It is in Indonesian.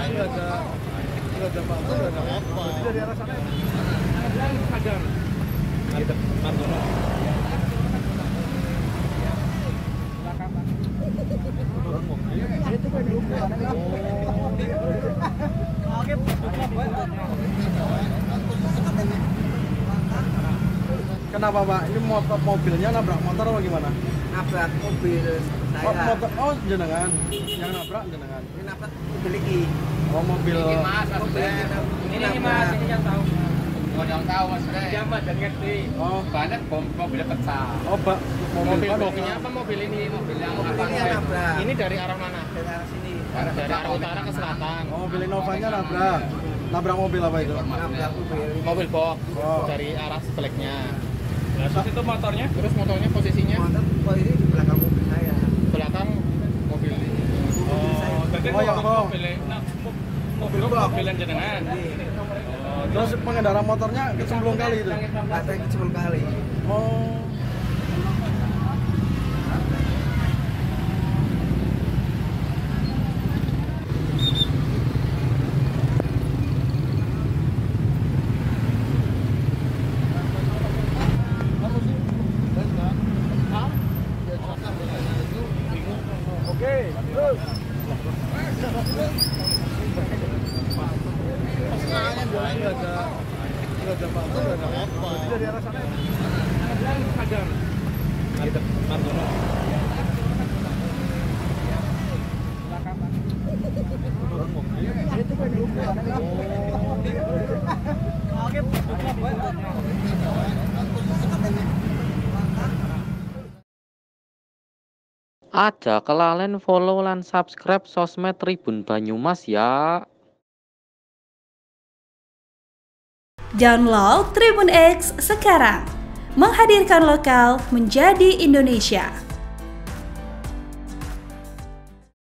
Ini ada, ada ada apa? Dari arah sana ya? Kenapa Pak? Ini motor mobilnya nabrak motor apa gimana? nabrak mobil saya Oh, motor oh jenengan. Yang nabrak jenengan. ini nabrak mobil ini Oh, mobil. mobil ini Ini nih mas, ini yang tahu. Oh, yang tahu mas Rey. Dia mas dan ngerti. Oh, Banyak bom mobilnya pecah. oh, Pak. Mobil, Mobil apa mobil ini? Mobil yang mobil apa? ini yang nabrak Ini dari arah mana? dari arah sini Dari arah utara ke selatan. Oh, mobil Innovanya nabrak. Nabrak mobil apa itu? nabrak mobil Mobil box Oh. dari arah sebaliknya. Nah, terus itu motornya? Terus motornya posisinya motor posisi di belakang mobil saya belakang mobil ini. Oh, berarti Oh, yang box. mobil nah, mo- mobil kok mobilan jenengan. Oh, Terus pengendara motornya kecemplung kali itu. ada yang sepuluh kali Oh. Oke, terus. Dari arah sana. Aja kelalen follow lan subscribe sosmed Tribun Banyumas ya. Download Tribun X sekarang. Menghadirkan lokal menjadi Indonesia.